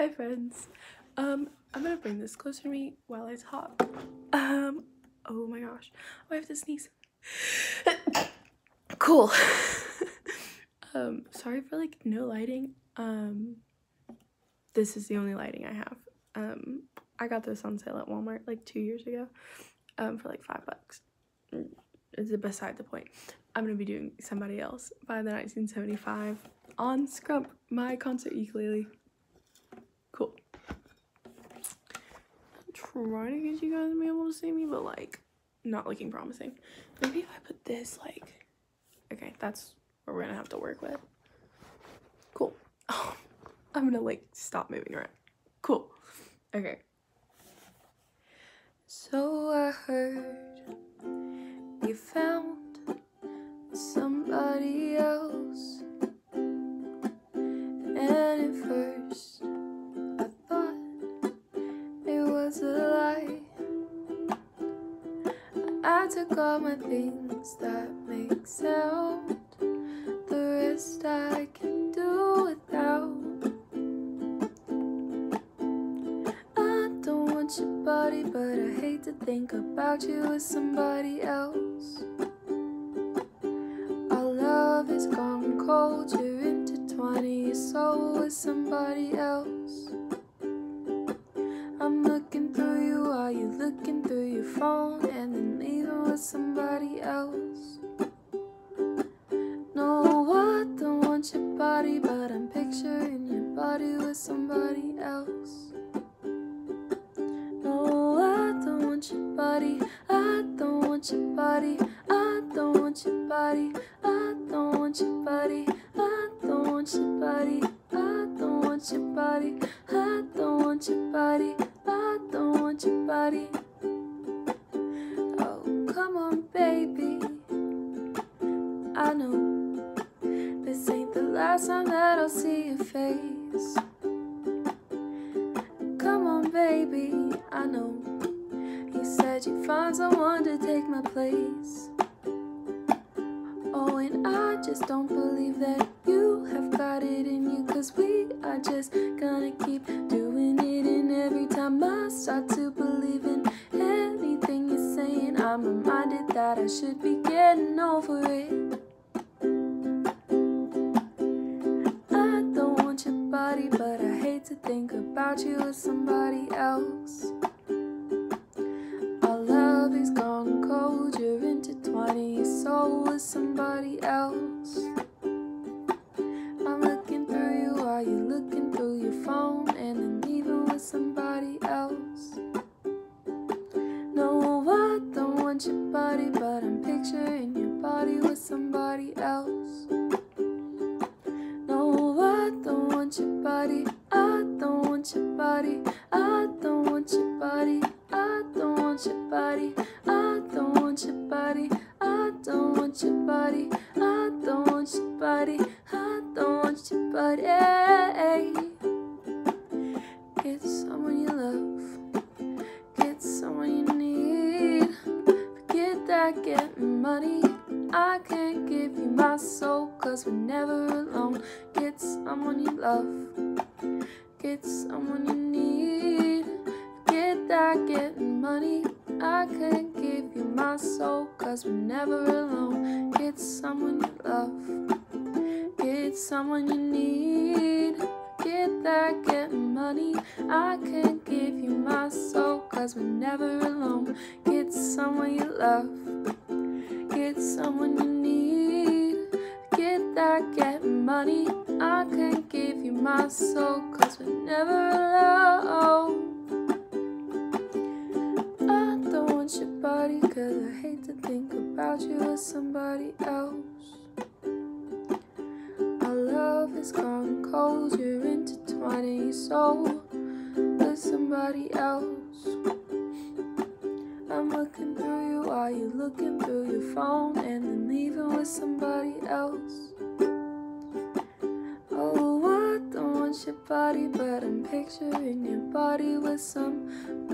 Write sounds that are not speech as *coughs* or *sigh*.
Hi friends. Um, I'm gonna bring this closer to me while I talk. Um, oh my gosh. Oh, I have to sneeze. *coughs* cool. *laughs* um, sorry for like no lighting. Um, this is the only lighting I have. Um, I got this on sale at Walmart like two years ago. Um, for like five bucks. It's beside the point. I'm gonna be doing somebody else by the 1975 on Scrump, my concert ukulele. Cool. I'm trying to get you guys to be able to see me, but like not looking promising. Maybe if I put this like okay, that's what we're gonna have to work with. Cool. Oh, *laughs* I'm gonna like stop moving around. Cool. Okay. So I heard you found somebody took all my things that make sound, the rest I can do without. I don't want your body, but I hate to think about you with somebody else. Our love is gone cold, you're intertwining your soul with somebody else. I'm looking through you while you're looking through your phone body, but I'm picturing your body with somebody else. No, I don't want your body, I don't want your body, I don't want your body, I don't want your body, I don't want your body, I don't want your body, I don't want your body, I don't want your body. Oh, come on, baby. I know last time that I'll see your face. Come on, baby. I know you said you'd find someone to take my place. Oh, and I just don't believe that you have got it in you. Cause we are just gonna keep doing it. And every time I start to believe in anything you're saying, I'm reminded that I should be getting over it. Think about you with somebody else. Our love is gone cold, you're intertwining your soul with somebody else. I'm looking through you while you're looking through your phone and then leaving with somebody else. No, I don't want your body, but I'm picturing your body with somebody else. No, I don't want your body. Body. I don't want your body. I don't want your body. I don't want your body. I don't want your body. I don't want your body. I don't want your body. Get someone you love. Get someone you need. Forget that getting money. I can't give you my soul, cause we're never alone. Get someone you love. Get someone you need. Forget that getting money. I can't give you my soul, cause we're never alone. Get someone you love. Get someone you need. Forget that getting money. I can't give you my soul, cause we're never alone. Get someone you love. Get someone you need. Forget that getting money. I you my soul, cause we're never alone. I don't want your body, cause I hate to think about you with somebody else. Our love is gone cold, you're intertwining your soul with somebody else. I'm looking through you while you're looking through your phone and then leaving with somebody else. Body, but I'm picturing your body with somebody